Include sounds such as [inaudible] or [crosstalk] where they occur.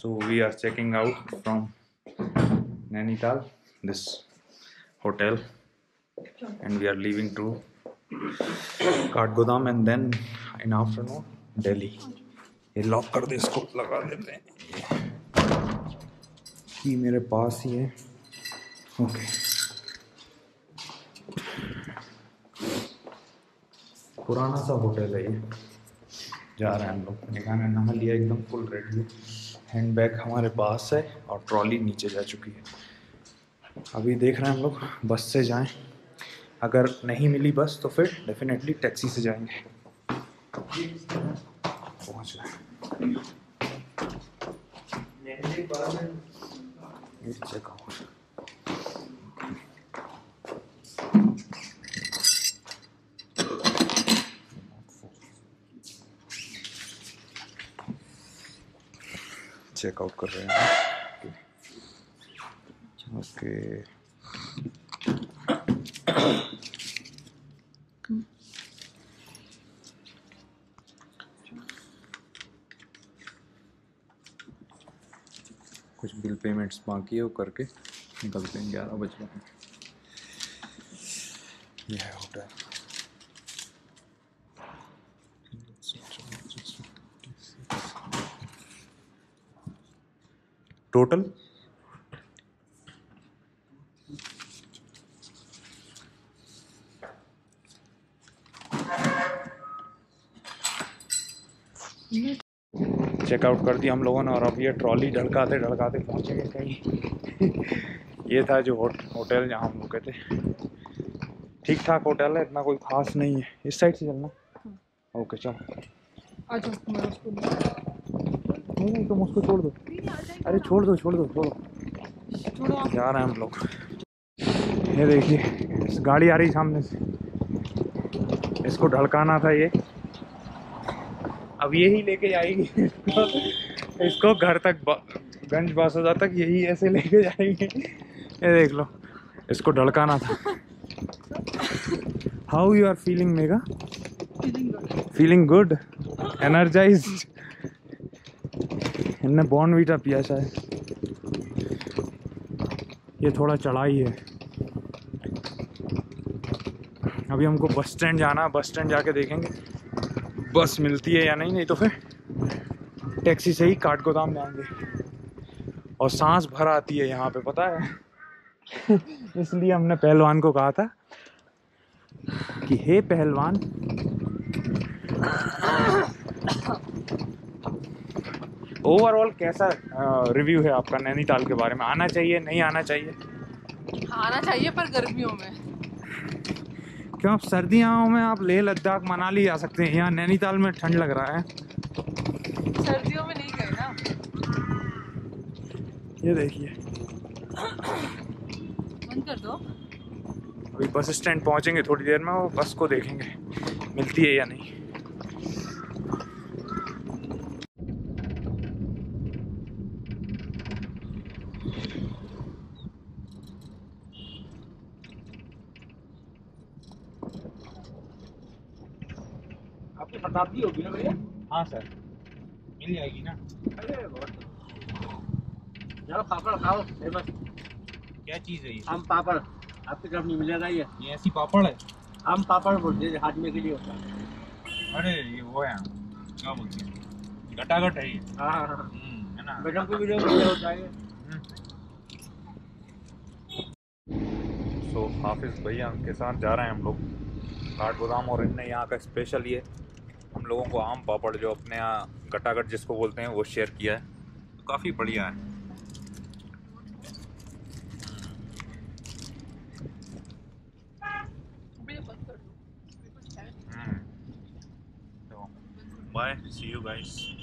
So we are checking out from Nainital, this hotel, and we are leaving to Kathgodam and then in afternoon Delhi. ये lock कर दे इसको लगा देते हैं ये मेरे पास ही है ओके पुराना सा होटल है ये जा रहे हैं हम लोग निकाह नहा लिया एकदम फुल रेडी हैंड बैग हमारे पास है और ट्रॉली नीचे जा चुकी है। अभी देख रहे हैं हम लोग, बस से जाएँ। अगर नहीं मिली बस तो फिर डेफिनेटली टैक्सी से जाएँगे। पहुँच ये चेक आउट चेकआउट कर रहे हैं ओके कुछ बिल पेमेंट्स बाकी है वो करके निकलते हैं ग्यारह बज रहे हैं। ये होटल। टोटल? चेकआउट कर दिया हम लोगों ने और अब ये ट्रॉली ढड़काते ढड़काते पहुँचे गए कहीं। [laughs] ये था जो होट, होटल जहाँ हम रुके थे। ठीक ठाक होटल है इतना कोई खास नहीं है। इस साइड से चलना। ओके चलो। मैं। उसको नहीं नहीं तुम उसको छोड़ दो। अरे छोड़ दो छोड़ दो छोड़ो जा रहे हैं हम लोग। ये देखिए गाड़ी आ रही सामने से। इसको ढड़काना था ये। अब यही लेके जाएगी। इसको इसको घर तक ब- गंज बासोदा तक यही ऐसे लेके जाएगी। ये देख लो इसको ढड़काना था। How you are feeling mega feeling good feeling good energize इनने बॉर्न वीटा पिया शायद। ये थोड़ा चढ़ाई है अभी हमको बस स्टैंड जाना बस स्टैंड जाके देखेंगे। बस मिलती है या नहीं नहीं तो फिर टैक्सी से ही काट गोदाम जाएँगे। और सांस भर आती है यहाँ पे, पता है? [laughs] इसलिए हमने पहलवान को कहा था कि, हे पहलवान ओवरऑल कैसा रिव्यू है आपका नैनीताल के बारे में? आना चाहिए नहीं आना चाहिए? आना चाहिए पर गर्मियों में। क्यों आप सर्दियों में आप लेह लद्दाख मनाली जा सकते हैं यहाँ नैनीताल में ठंड लग रहा है। सर्दियों में नहीं गए ना? ये देखिए। बंद कर दो। अभी बस स्टैंड पहुँचेंगे थोड़ी देर में वो बस को देखेंगे मिलती है या नहीं। आपकी शताब्दी होगी ना भैया? हाँ सर। मिल जाएगी ना। अरे बहुत। चलो पापड़ खाओ। फ़ेमस क्या चीज़ है ये? आम पापड़। आपकी तरफ़ नहीं मिलेगा ये। ये ऐसी पापड़ है? आम पापड़ बोलते हैं हाजमे के लिए होता है। अरे ये वो है क्या बोलते हैं? गटागट है ये। हाँ हाँ हाँ। हम्म, है ना? की वीडियो में होता है सो हाफिज भैया के साथ जा रहे हैं हम लोग। काठ गोदाम और इनने यहाँ का स्पेशल ये। हम लोगों को आम पापड़ जो अपने यहाँ गटागट जिसको बोलते हैं वो शेयर किया है। तो काफ़ी बढ़िया है। हम्म। तो बाय सी यू गाइस